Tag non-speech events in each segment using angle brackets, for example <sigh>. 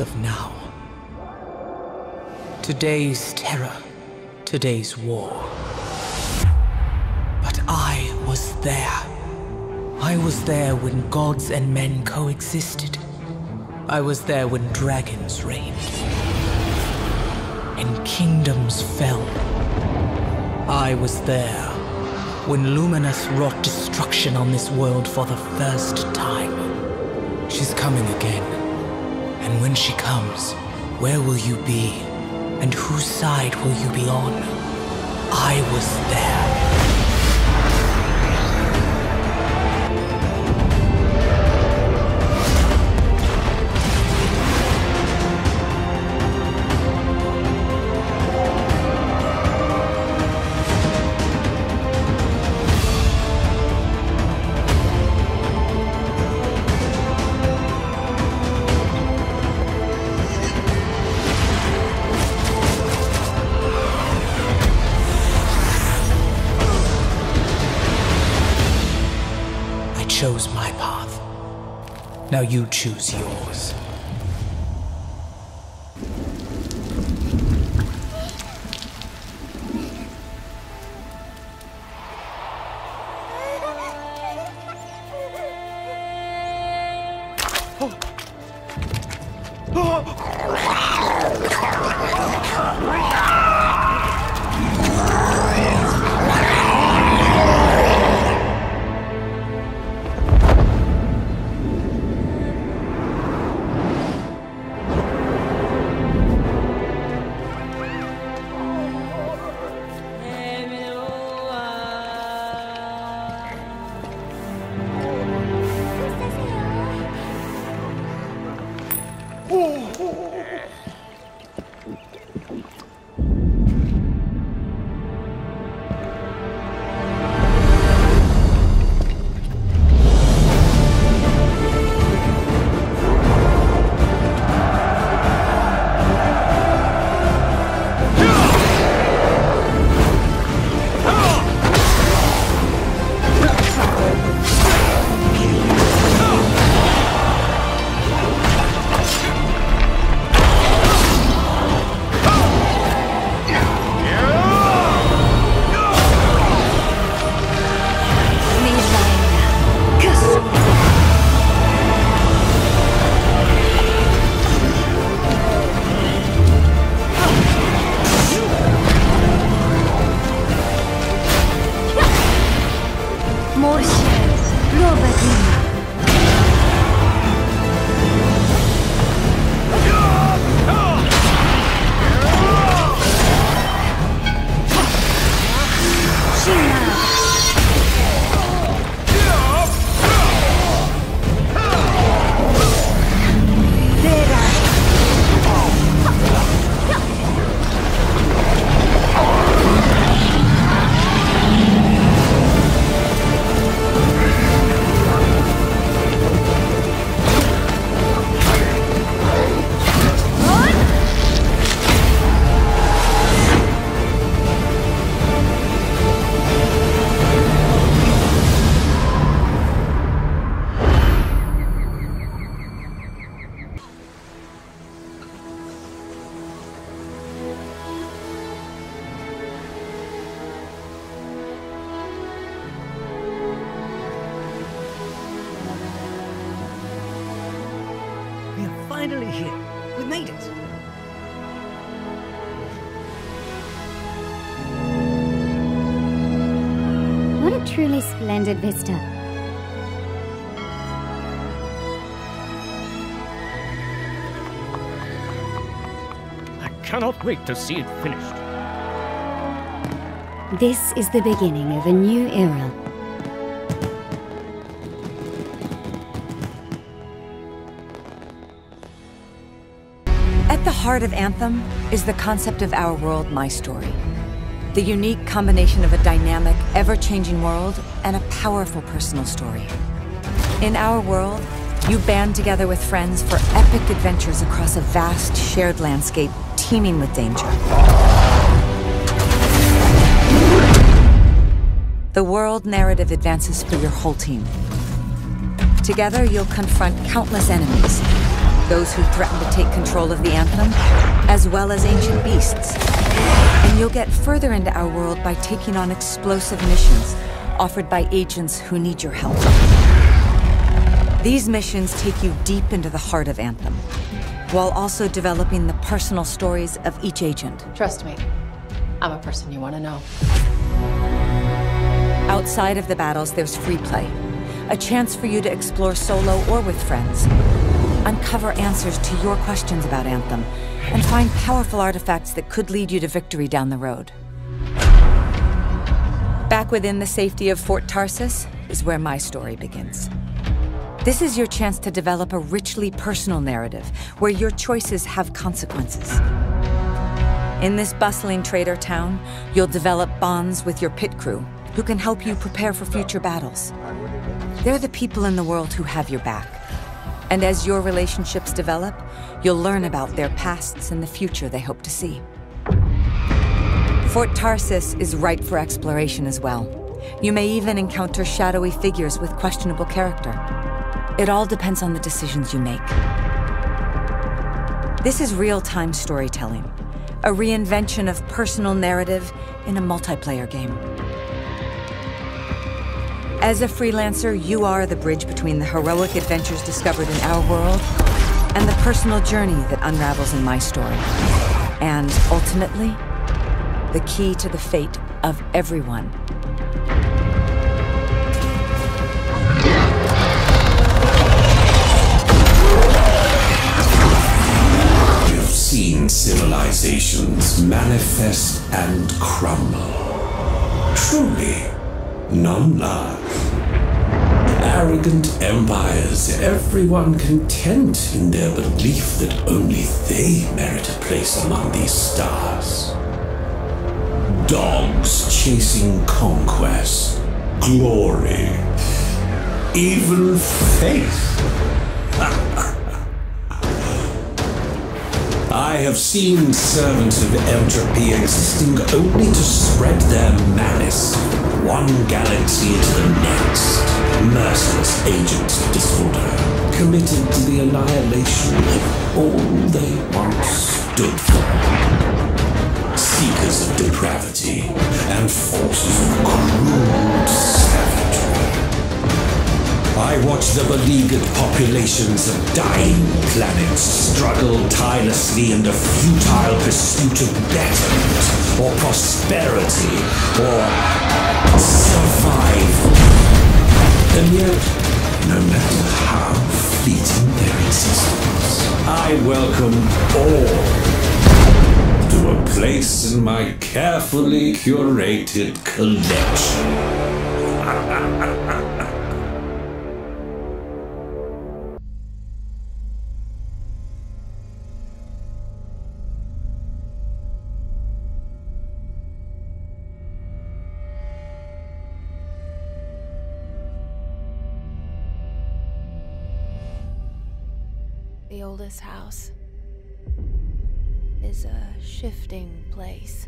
of now. Today's terror, today's war. But I was there. I was there when gods and men coexisted. I was there when dragons reigned. And kingdoms fell. I was there when Luminous wrought destruction on this world for the first time. She's coming again. And when she comes, where will you be? And whose side will you be on? I was there. Now you choose yours. We <laughs> a truly splendid vista. I cannot wait to see it finished. This is the beginning of a new era. At the heart of Anthem is the concept of Our World, My Story. The unique combination of a dynamic, ever changing world and a powerful personal story. In Our World, you band together with friends for epic adventures across a vast, shared landscape teeming with danger. The world narrative advances for your whole team. Together, you'll confront countless enemies. Those who threaten to take control of the Anthem, as well as ancient beasts. You'll get further into our world by taking on explosive missions offered by agents who need your help. These missions take you deep into the heart of Anthem, while also developing the personal stories of each agent. Trust me, I'm a person you want to know. Outside of the battles, there's free play. A chance for you to explore solo or with friends. Uncover answers to your questions about Anthem, and find powerful artifacts that could lead you to victory down the road. Back within the safety of Fort Tarsis is where my story begins. This is your chance to develop a richly personal narrative where your choices have consequences. In this bustling trader town, you'll develop bonds with your pit crew who can help you prepare for future battles. They're the people in the world who have your back. And as your relationships develop, you'll learn about their pasts and the future they hope to see. Fort Tarsis is ripe for exploration as well. You may even encounter shadowy figures with questionable character. It all depends on the decisions you make. This is real-time storytelling, a reinvention of personal narrative in a multiplayer game. As a freelancer, you are the bridge between the heroic adventures discovered in our world and the personal journey that unravels in my story. And ultimately, the key to the fate of everyone. You've seen civilizations manifest and crumble. Truly, none last. Arrogant empires, everyone content in their belief that only they merit a place among these stars. Dogs chasing conquest, glory, even faith. <laughs> I have seen servants of entropy existing only to spread their malice one galaxy to the next. Merciless agents of disorder, committed to the annihilation of all they once stood for. Seekers of depravity and forces of savagery. I watch the beleaguered populations of dying planets struggle tirelessly in the futile pursuit of betterment, or prosperity, or survival. And yet, no matter how fleeting their existence, I welcome all to a place in my carefully curated collection. <laughs> oldest house is a shifting place.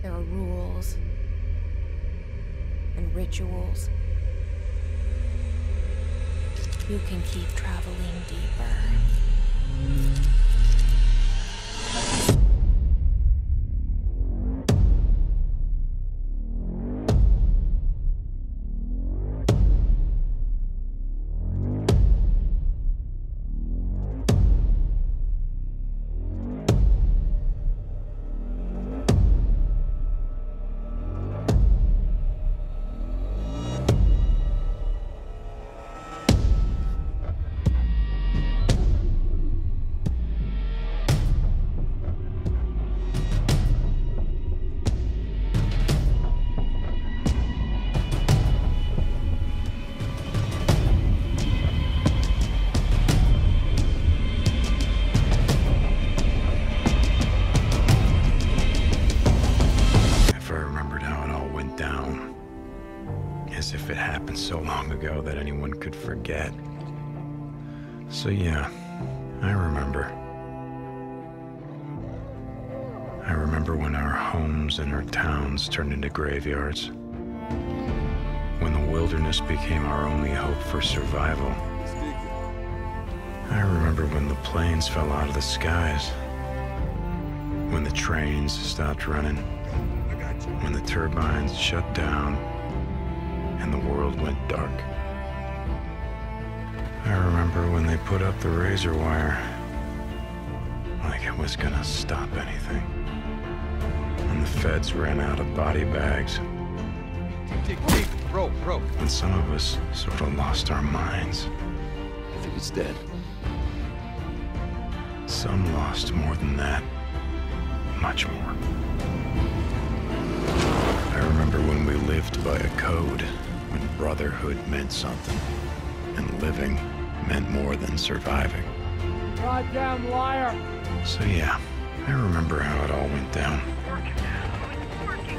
There are rules and rituals. You can keep traveling deeper. As if it happened so long ago that anyone could forget. So, yeah, I remember. I remember when our homes and our towns turned into graveyards. When the wilderness became our only hope for survival. I remember when the planes fell out of the skies. When the trains stopped running. When the turbines shut down world went dark. I remember when they put up the razor wire. Like it was gonna stop anything. When the feds ran out of body bags. Dig. Rope, rope. And some of us sort of lost our minds. I think it's dead. Some lost more than that. Much more. I remember when we lived by a code, brotherhood meant something, and living meant more than surviving. Goddamn liar! So yeah, I remember how it all went down.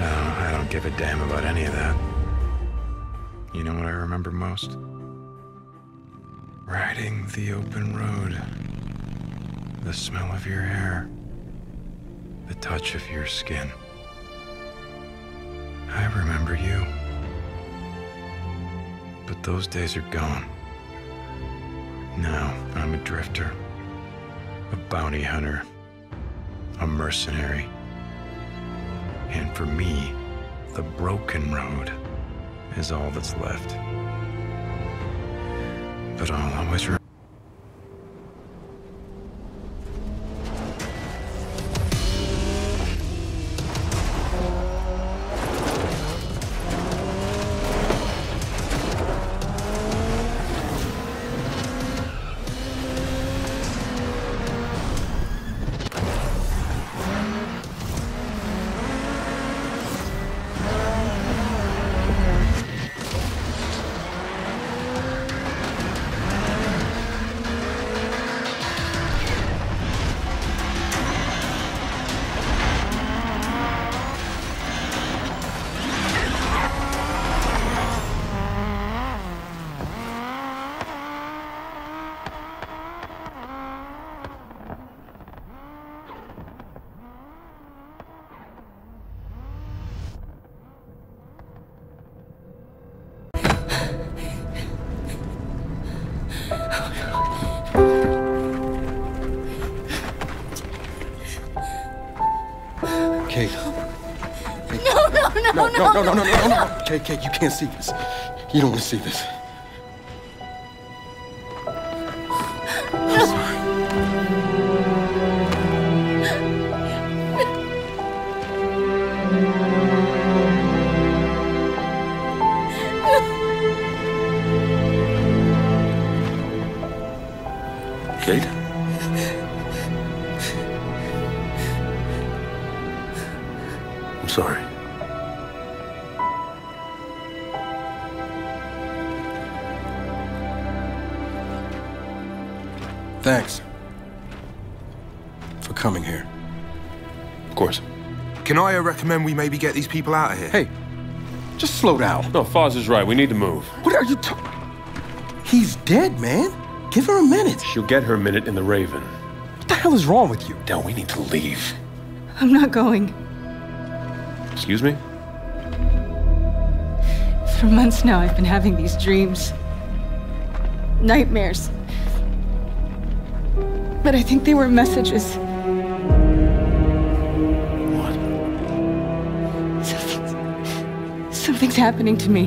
Uh, I don't give a damn about any of that. You know what I remember most? Riding the open road. The smell of your hair. The touch of your skin. I remember you. But those days are gone. Now I'm a drifter. A bounty hunter. A mercenary. And for me, the broken road is all that's left. But I'll always remember. No, No, no, no, no, no, no, you can't see this. You don't want to see this. Kait? I'm sorry. Thanks for coming here. Of course. Can I recommend we maybe get these people out of here? Hey, just slow down. No, Fahz is right. We need to move. What are you talking? He's dead, man. Give her a minute. She'll get her minute in the Raven. What the hell is wrong with you? Now we need to leave. I'm not going. Excuse me? For months now, I've been having these dreams. Nightmares. But I think they were messages. What? Something's, something's happening to me.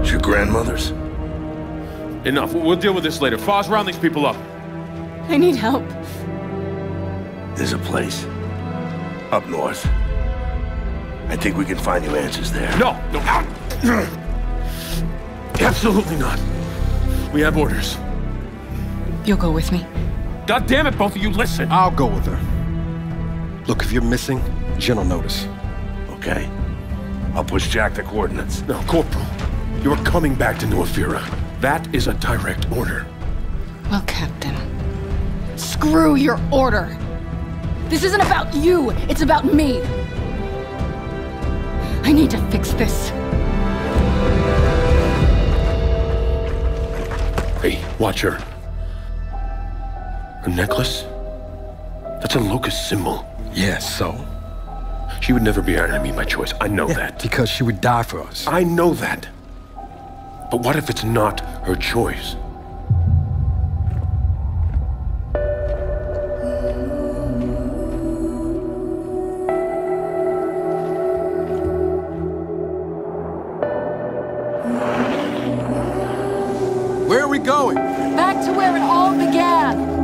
It's your grandmother's? Enough. We'll deal with this later. Fahz, round these people up. I need help. There's a place. Up north. I think we can find you answers there. No, no. <clears throat> Absolutely not. We have orders. You'll go with me. God damn it, both of you, listen. I'll go with her. Look, if you're missing, Jinn will notice. Okay. I'll push Jack the coordinates. No, Corporal. You're coming back to New Ephyra. That is a direct order. Well, Captain. Screw your order. This isn't about you, it's about me. I need to fix this. Hey, watch her. A necklace? That's a locust symbol. Yeah, so? She would never be our enemy by choice. I know that. Because she would die for us. I know that. But what if it's not her choice? Where are we going? Back to where it all began.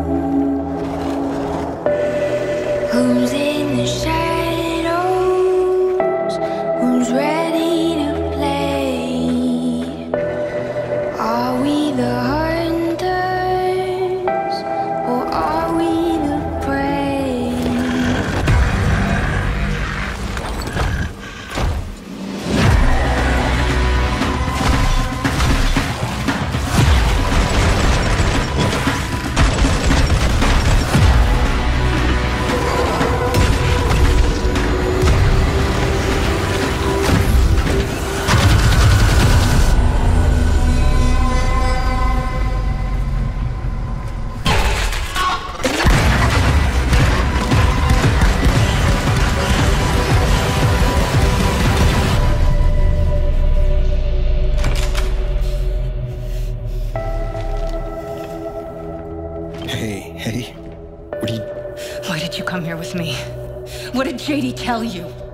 What you. Why did you come here with me? What did JD tell you?